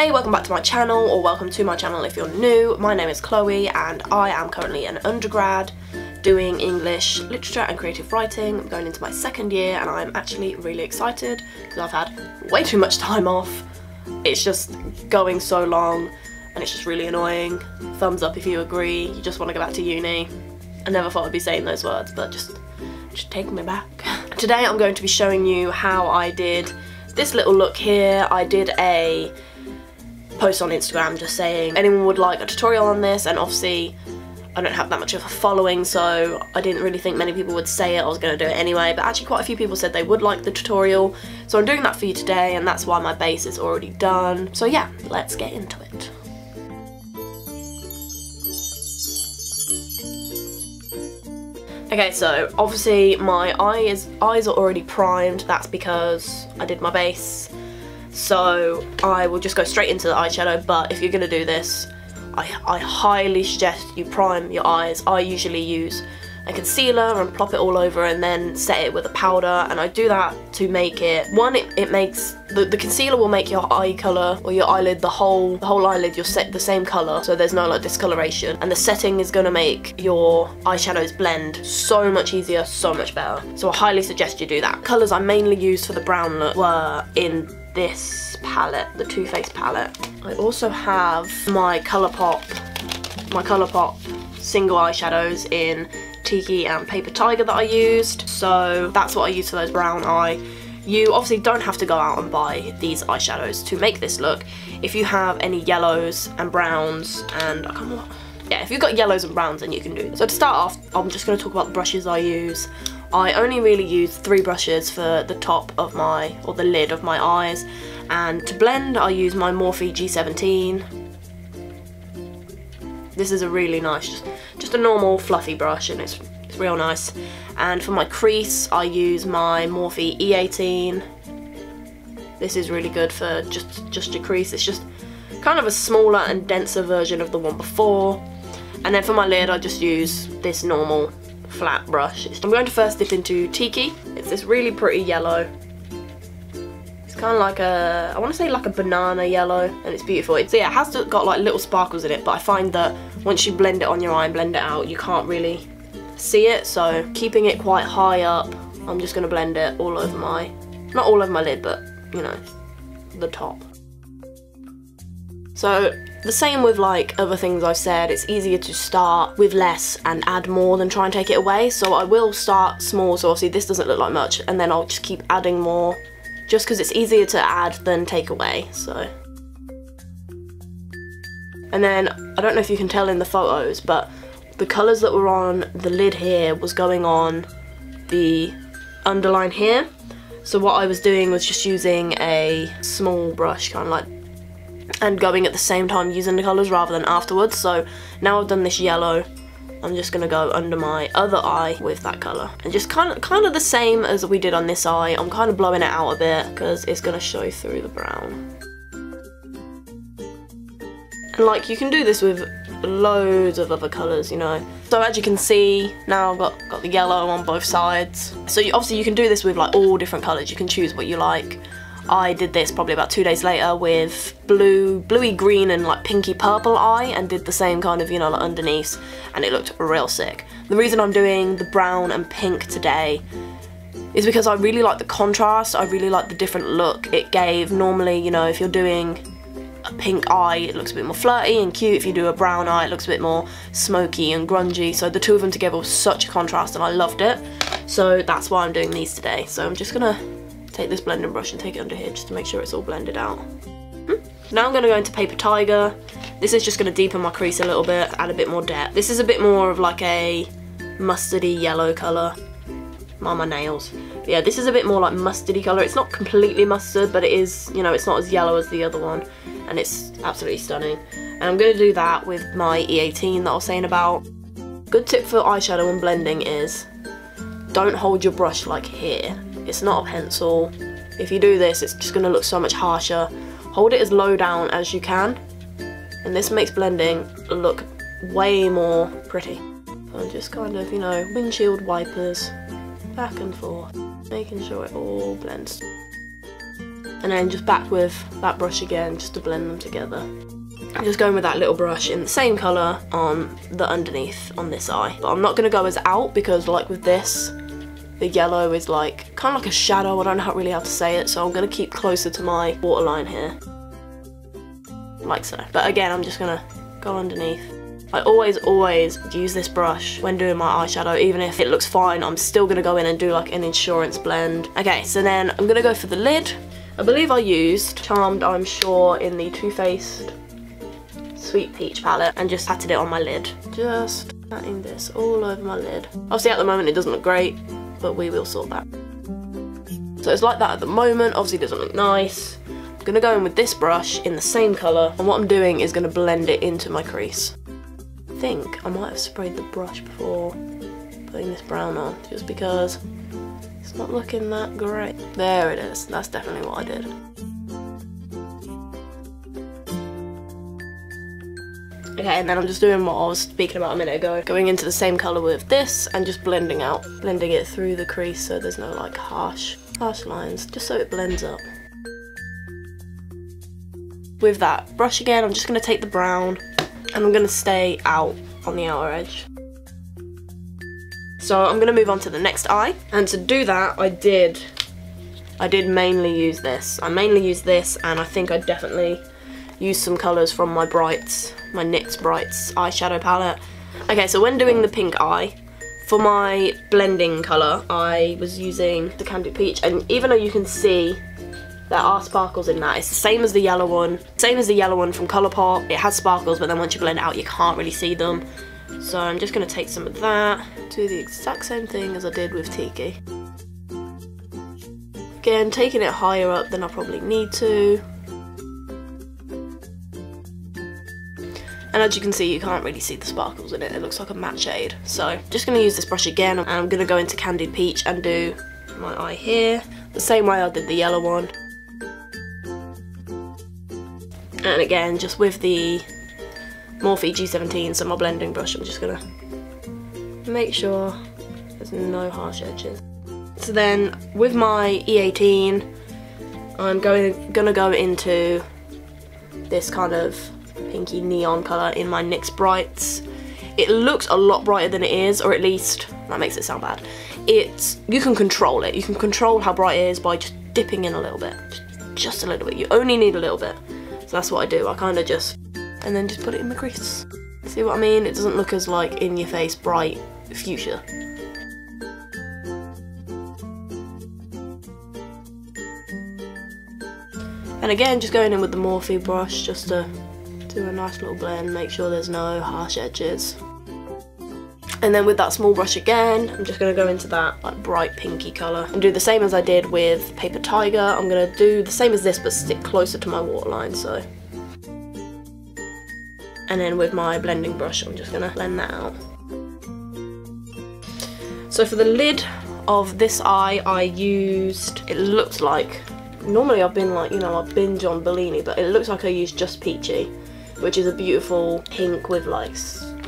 Hey, welcome back to my channel, or welcome to my channel if you're new. My name is Chloe and I am currently an undergrad doing English literature and creative writing. I'm going into my second year and I'm actually really excited because I've had way too much time off. It's just going so long and it's just really annoying. Thumbs up if you agree, you just want to go back to uni. I never thought I'd be saying those words, but just, just taking me back. Today I'm going to be showing you how I did this little look here. I did a post on Instagram just saying anyone would like a tutorial on this and obviously I don't have that much of a following so I didn't really think many people would say it, I was going to do it anyway but actually quite a few people said they would like the tutorial so I'm doing that for you today and that's why my base is already done. So yeah, let's get into it. Okay, so obviously my eyes eyes are already primed. That's because I did my base. So I will just go straight into the eyeshadow, but if you're gonna do this, I, I highly suggest you prime your eyes. I usually use a concealer and plop it all over and then set it with a powder and I do that to make it one it, it makes the, the concealer will make your eye colour or your eyelid the whole the whole eyelid you'll set the same colour so there's no like discoloration. And the setting is going to make your eyeshadows blend so much easier so much better. So I highly suggest you do that. Colours I mainly used for the brown look were in this palette the Too Faced palette I also have my Colourpop my Colourpop single eyeshadows in Tiki and Paper Tiger that I used. So that's what I used for those brown eye. You obviously don't have to go out and buy these eyeshadows to make this look. If you have any yellows and browns and I can't yeah, if you've got yellows and browns then you can do. So to start off, I'm just going to talk about the brushes I use. I only really use three brushes for the top of my, or the lid of my eyes. And to blend, I use my Morphe G17. This is a really nice, just, just a normal fluffy brush and it's, it's real nice. And for my crease, I use my Morphe E18. This is really good for just, just your crease. It's just kind of a smaller and denser version of the one before. And then for my lid, I just use this normal flat brush. I'm going to first dip into Tiki. It's this really pretty yellow. It's kind of like a, I want to say like a banana yellow, and it's beautiful. It's, yeah, it has got like little sparkles in it, but I find that once you blend it on your eye and blend it out, you can't really see it. So keeping it quite high up, I'm just going to blend it all over my, not all over my lid, but you know, the top. So the same with like other things I've said, it's easier to start with less and add more than try and take it away. So I will start small, so obviously this doesn't look like much, and then I'll just keep adding more just because it's easier to add than take away, so. And then, I don't know if you can tell in the photos, but the colours that were on the lid here was going on the underline here. So what I was doing was just using a small brush, kind of like and going at the same time using the colours rather than afterwards. So now I've done this yellow, I'm just gonna go under my other eye with that colour. And just kind of kind of the same as we did on this eye. I'm kind of blowing it out a bit because it's gonna show through the brown. And like you can do this with loads of other colours, you know. So as you can see, now I've got, got the yellow on both sides. So you, obviously you can do this with like all different colours, you can choose what you like. I did this probably about two days later with blue, bluey green and like pinky purple eye and did the same kind of, you know, like underneath and it looked real sick. The reason I'm doing the brown and pink today is because I really like the contrast, I really like the different look it gave. Normally, you know, if you're doing a pink eye, it looks a bit more flirty and cute. If you do a brown eye, it looks a bit more smoky and grungy. So the two of them together was such a contrast and I loved it. So that's why I'm doing these today. So I'm just gonna take this blending brush and take it under here just to make sure it's all blended out. Hmm. Now I'm going to go into Paper Tiger. This is just going to deepen my crease a little bit, add a bit more depth. This is a bit more of like a mustardy yellow colour. On my nails. But yeah, this is a bit more like mustardy colour. It's not completely mustard, but it is, you know, it's not as yellow as the other one. And it's absolutely stunning. And I'm going to do that with my E18 that I was saying about. Good tip for eyeshadow and blending is don't hold your brush like here it's not a pencil. If you do this, it's just going to look so much harsher. Hold it as low down as you can. And this makes blending look way more pretty. I'm just kind of, you know, windshield wipers back and forth, making sure it all blends. And then just back with that brush again, just to blend them together. I'm just going with that little brush in the same colour on the underneath on this eye. But I'm not going to go as out because like with this, the yellow is like kind of like a shadow. I don't know how really how to say it, so I'm going to keep closer to my waterline here. Like so. But again, I'm just going to go underneath. I always, always use this brush when doing my eyeshadow, even if it looks fine, I'm still gonna go in and do like an insurance blend. Okay, so then I'm gonna go for the lid. I believe I used Charmed, I'm sure, in the Too Faced Sweet Peach palette and just patted it on my lid. Just patting this all over my lid. Obviously at the moment it doesn't look great, but we will sort that. So it's like that at the moment, obviously doesn't look nice. I'm gonna go in with this brush in the same colour and what I'm doing is gonna blend it into my crease think I might have sprayed the brush before putting this brown on, just because it's not looking that great. There it is, that's definitely what I did. Okay, and then I'm just doing what I was speaking about a minute ago, going into the same colour with this and just blending out, blending it through the crease so there's no like harsh, harsh lines, just so it blends up. With that brush again, I'm just going to take the brown and I'm going to stay out on the outer edge. So I'm going to move on to the next eye and to do that I did I did mainly use this. I mainly used this and I think I definitely used some colours from my Brights, my NYX Brights eyeshadow palette. Okay, so when doing the pink eye, for my blending colour, I was using the Candied Peach, and even though you can see there are sparkles in that. It's the same as the yellow one. Same as the yellow one from Colourpop. It has sparkles, but then once you blend it out, you can't really see them. So I'm just going to take some of that, do the exact same thing as I did with Tiki. Again, taking it higher up than I probably need to. And as you can see, you can't really see the sparkles in it. It looks like a matte shade. So just going to use this brush again, and I'm going to go into Candied Peach and do my eye here. The same way I did the yellow one. And again, just with the Morphe G17, so my blending brush, I'm just gonna make sure there's no harsh edges. So then, with my E18, I'm going gonna go into this kind of pinky neon colour in my NYX Brights. It looks a lot brighter than it is, or at least, that makes it sound bad. It's, you can control it. You can control how bright it is by just dipping in a little bit. Just a little bit. You only need a little bit. So that's what I do, I kind of just, and then just put it in the crease. See what I mean? It doesn't look as like in your face bright fuchsia. And again, just going in with the Morphe brush just to do a nice little blend, make sure there's no harsh edges. And then with that small brush again, I'm just going to go into that like bright pinky colour and do the same as I did with Paper Tiger. I'm going to do the same as this but stick closer to my waterline, so. And then with my blending brush, I'm just going to blend that out. So for the lid of this eye, I used, it looks like, normally I've been like, you know, I binge on Bellini, but it looks like I used Just Peachy, which is a beautiful pink with like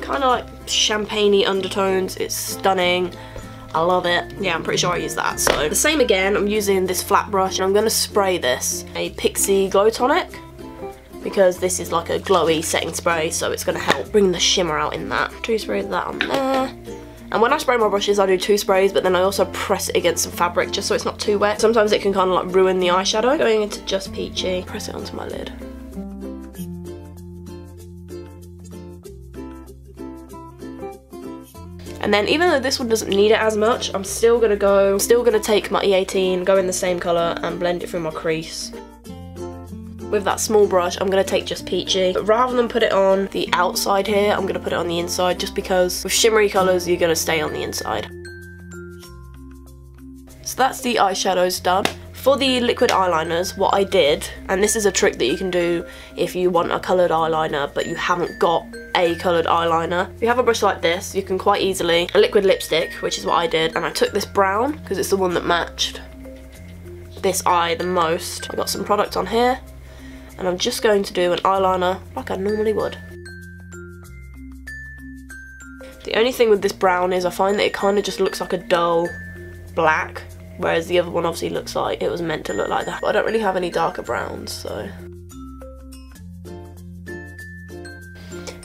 kind of like champagne undertones. It's stunning. I love it. Yeah, I'm pretty sure I use that. So the same again, I'm using this flat brush and I'm going to spray this, a Pixi Glow Tonic, because this is like a glowy setting spray, so it's going to help bring the shimmer out in that. Two sprays that on there. And when I spray my brushes, I do two sprays, but then I also press it against some fabric just so it's not too wet. Sometimes it can kind of like ruin the eyeshadow. Going into Just Peachy, press it onto my lid. And then even though this one doesn't need it as much, I'm still gonna go, still gonna take my E18, go in the same colour and blend it through my crease. With that small brush, I'm gonna take just peachy. But rather than put it on the outside here, I'm gonna put it on the inside just because with shimmery colours, you're gonna stay on the inside. So that's the eyeshadows done. For the liquid eyeliners, what I did, and this is a trick that you can do if you want a coloured eyeliner but you haven't got a coloured eyeliner. If you have a brush like this, you can quite easily, a liquid lipstick, which is what I did, and I took this brown, because it's the one that matched this eye the most. I got some product on here, and I'm just going to do an eyeliner like I normally would. The only thing with this brown is I find that it kind of just looks like a dull black Whereas the other one obviously looks like it was meant to look like that. But I don't really have any darker browns, so.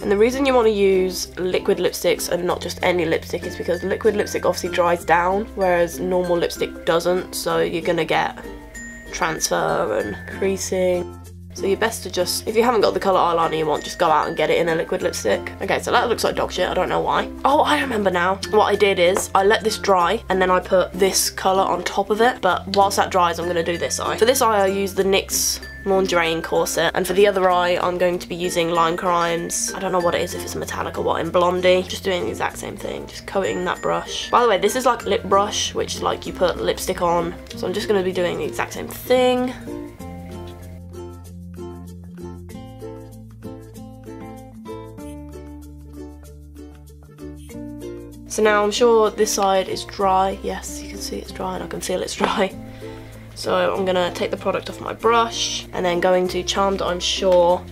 And the reason you want to use liquid lipsticks and not just any lipstick is because liquid lipstick obviously dries down, whereas normal lipstick doesn't, so you're gonna get transfer and creasing. So you're best to just, if you haven't got the colour eyeliner you want, just go out and get it in a liquid lipstick. Okay, so that looks like dog shit, I don't know why. Oh, I remember now. What I did is, I let this dry, and then I put this colour on top of it, but whilst that dries, I'm going to do this eye. For this eye, I use the NYX in corset and for the other eye I'm going to be using Lime Crime's I don't know what it is if it's metallic or what in Blondie just doing the exact same thing just coating that brush by the way this is like lip brush which is like you put lipstick on so I'm just going to be doing the exact same thing So now I'm sure this side is dry. Yes, you can see it's dry and I can feel it's dry. So I'm gonna take the product off my brush and then going to Charmed I'm Sure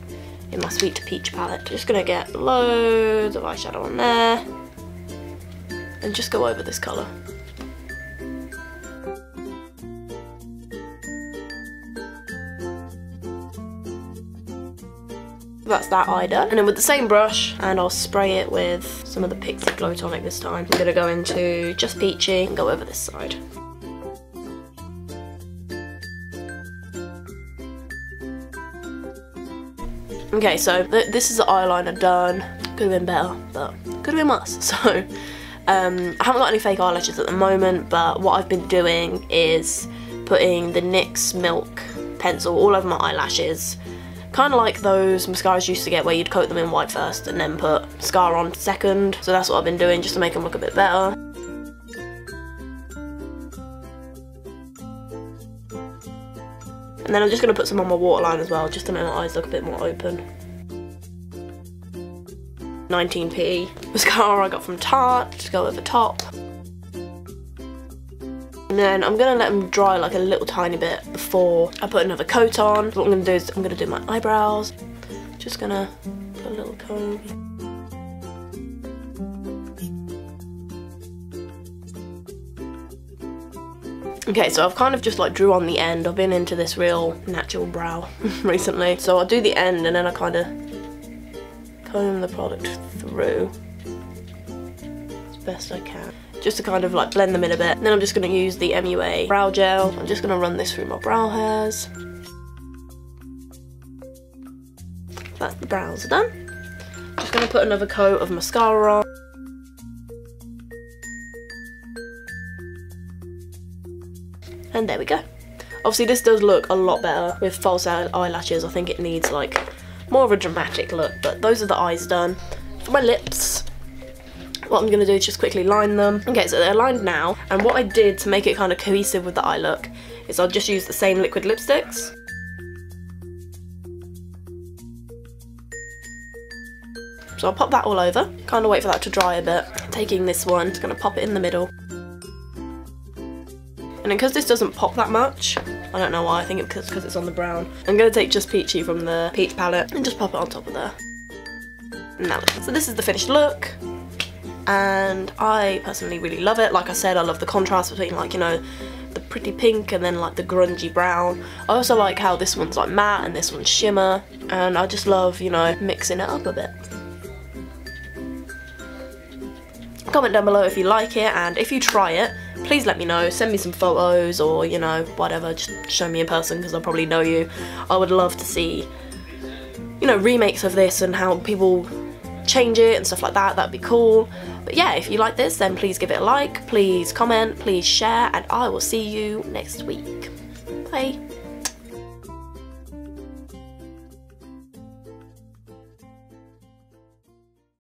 in my Sweet Peach palette. Just gonna get loads of eyeshadow on there and just go over this colour. That's that done. And then with the same brush, and I'll spray it with some of the Pixi Glow Tonic this time. I'm gonna go into Just Peachy and go over this side. Okay, so th this is the eyeliner done. Could have been better, but could have been worse. So, um, I haven't got any fake eyelashes at the moment, but what I've been doing is putting the NYX Milk pencil all over my eyelashes Kind of like those mascaras used to get where you'd coat them in white first and then put mascara on second. So that's what I've been doing just to make them look a bit better. And then I'm just going to put some on my waterline as well, just to make my eyes look a bit more open. 19p mascara I got from Tarte to go over top. And then I'm going to let them dry like a little tiny bit before I put another coat on. What I'm going to do is I'm going to do my eyebrows. Just going to put a little comb. Okay, so I've kind of just like drew on the end. I've been into this real natural brow recently. So I'll do the end and then I kind of comb the product through as best I can just to kind of like blend them in a bit. And then I'm just going to use the MUA brow gel. I'm just going to run this through my brow hairs. That's the brows are done. Just going to put another coat of mascara on. And there we go. Obviously this does look a lot better with false eyelashes. I think it needs like more of a dramatic look, but those are the eyes done. For my lips, what I'm to do is just quickly line them. Okay, so they're lined now, and what I did to make it kind of cohesive with the eye look is I'll just use the same liquid lipsticks. So I'll pop that all over, kind of wait for that to dry a bit. Taking this one, just to pop it in the middle. And because this doesn't pop that much, I don't know why, I think it's because it's on the brown, I'm going to take Just Peachy from the Peach palette and just pop it on top of there. Now, so this is the finished look and I personally really love it. Like I said, I love the contrast between like, you know, the pretty pink and then like the grungy brown. I also like how this one's like matte and this one's shimmer and I just love, you know, mixing it up a bit. Comment down below if you like it and if you try it, please let me know. Send me some photos or, you know, whatever. Just show me in person because I probably know you. I would love to see, you know, remakes of this and how people change it and stuff like that, that'd be cool. But yeah, if you like this, then please give it a like, please comment, please share, and I will see you next week. Bye.